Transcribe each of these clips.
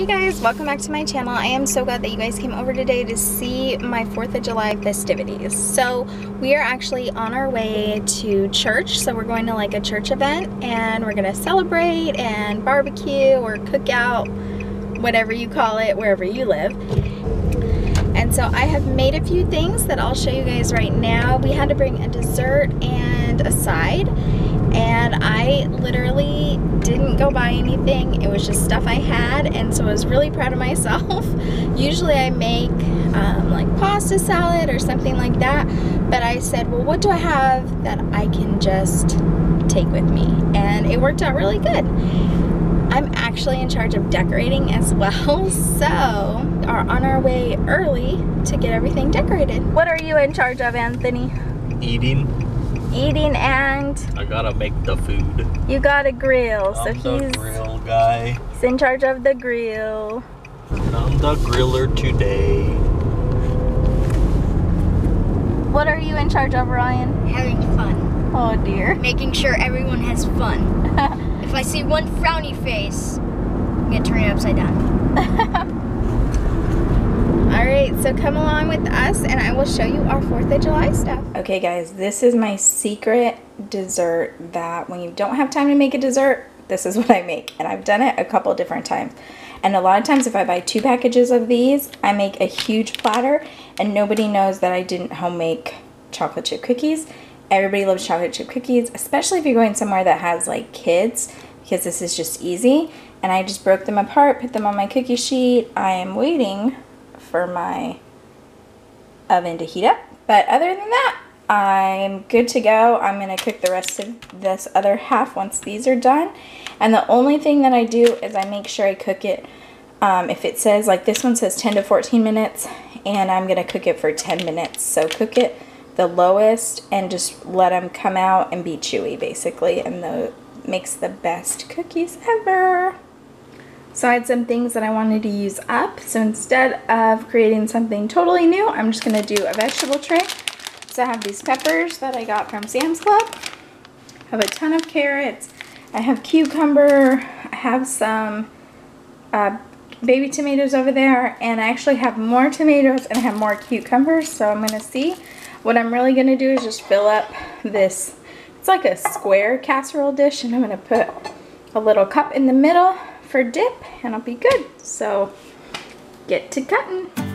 Hey guys, welcome back to my channel. I am so glad that you guys came over today to see my 4th of July festivities. So we are actually on our way to church. So we're going to like a church event and we're gonna celebrate and barbecue or cook out, whatever you call it, wherever you live. And so I have made a few things that I'll show you guys right now. We had to bring a dessert and a side and I literally didn't go buy anything. It was just stuff I had and so I was really proud of myself. Usually I make um, like pasta salad or something like that but I said well what do I have that I can just take with me and it worked out really good. I'm actually in charge of decorating as well so are on our way early to get everything decorated. What are you in charge of Anthony? Eating eating and I gotta make the food. You got a grill, so I'm he's grill guy. He's in charge of the grill. I'm the griller today. What are you in charge of, Ryan? Having fun. Oh dear. Making sure everyone has fun. if I see one frowny face, I'm gonna turn it upside down. Alright, so come along with us and I will show you our 4th of July stuff. Okay guys, this is my secret dessert that when you don't have time to make a dessert, this is what I make. And I've done it a couple different times. And a lot of times if I buy two packages of these, I make a huge platter and nobody knows that I didn't home make chocolate chip cookies. Everybody loves chocolate chip cookies, especially if you're going somewhere that has like kids because this is just easy. And I just broke them apart, put them on my cookie sheet. I am waiting for my oven to heat up. But other than that, I'm good to go. I'm going to cook the rest of this other half once these are done. And the only thing that I do is I make sure I cook it, um, if it says, like this one says 10 to 14 minutes, and I'm going to cook it for 10 minutes. So cook it the lowest and just let them come out and be chewy basically. And the makes the best cookies ever. So I had some things that I wanted to use up. So instead of creating something totally new, I'm just going to do a vegetable tray. So I have these peppers that I got from Sam's Club. I have a ton of carrots. I have cucumber. I have some uh, baby tomatoes over there. And I actually have more tomatoes and I have more cucumbers. So I'm going to see. What I'm really going to do is just fill up this. It's like a square casserole dish. And I'm going to put a little cup in the middle for dip and I'll be good. So get to cutting.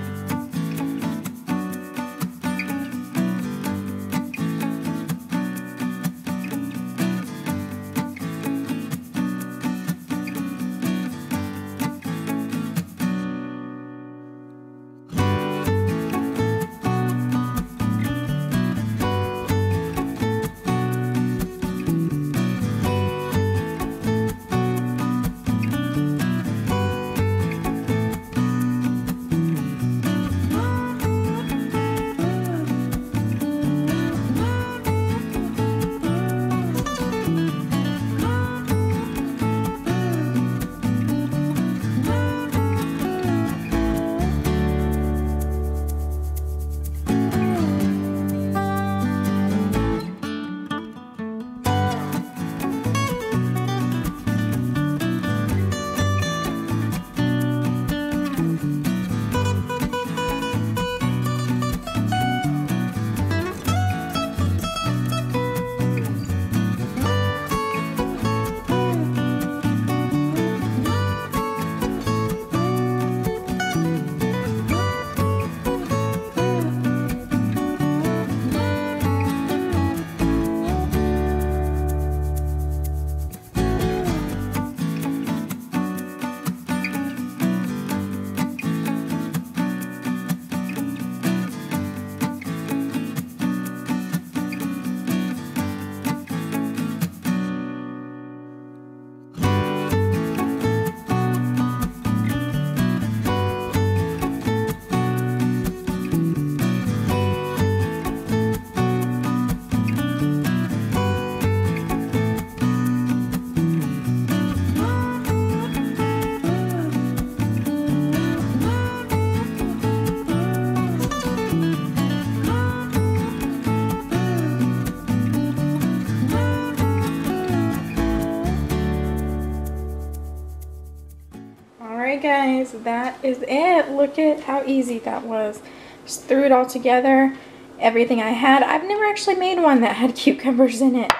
Guys, that is it. Look at how easy that was. Just threw it all together. Everything I had. I've never actually made one that had cucumbers in it.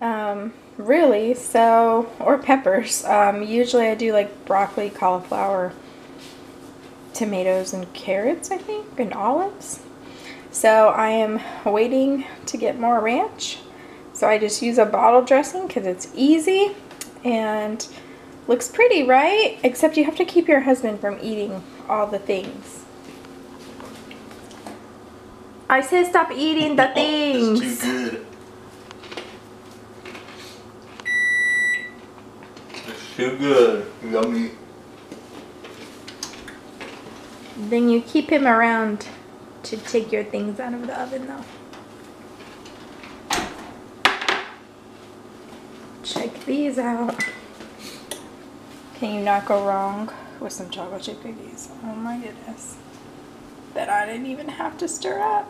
Um, really, so, or peppers. Um, usually I do like broccoli, cauliflower, tomatoes, and carrots, I think, and olives. So I am waiting to get more ranch. So I just use a bottle dressing because it's easy and looks pretty, right? Except you have to keep your husband from eating all the things. I said stop eating the things. It's too good. It's too good. Yummy. Then you keep him around to take your things out of the oven though. Check these out. Can you not go wrong with some chocolate chip cookies? Oh my goodness. That I didn't even have to stir up.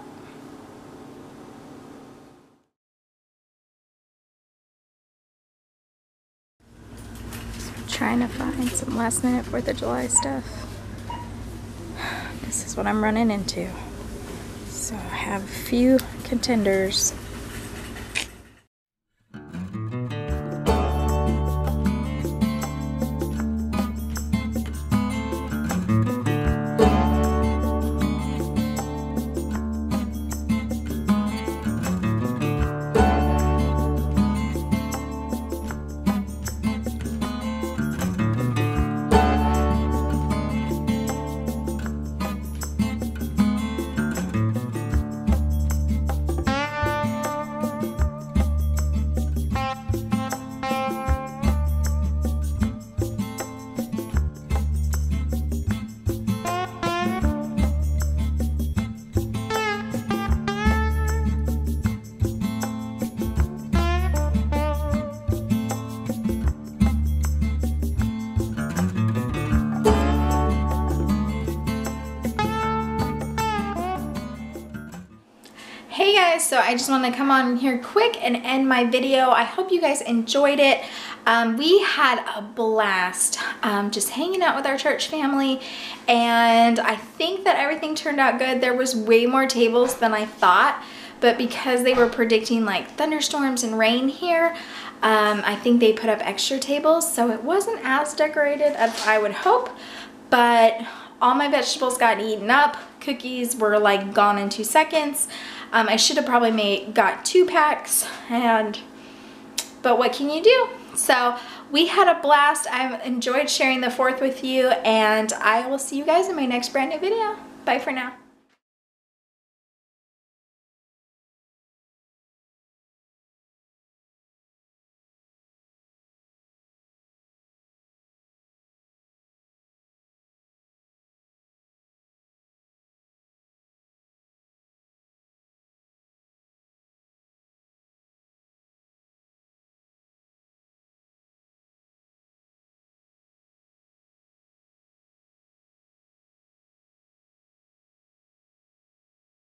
trying to find some last minute 4th of July stuff. This is what I'm running into. So I have a few contenders Hey guys, so I just want to come on here quick and end my video. I hope you guys enjoyed it. Um, we had a blast um, just hanging out with our church family and I think that everything turned out good. There was way more tables than I thought, but because they were predicting like thunderstorms and rain here, um, I think they put up extra tables, so it wasn't as decorated as I would hope, but all my vegetables got eaten up. Cookies were like gone in two seconds. Um, I should have probably made got two packs and but what can you do? So we had a blast. I've enjoyed sharing the fourth with you and I will see you guys in my next brand new video. Bye for now.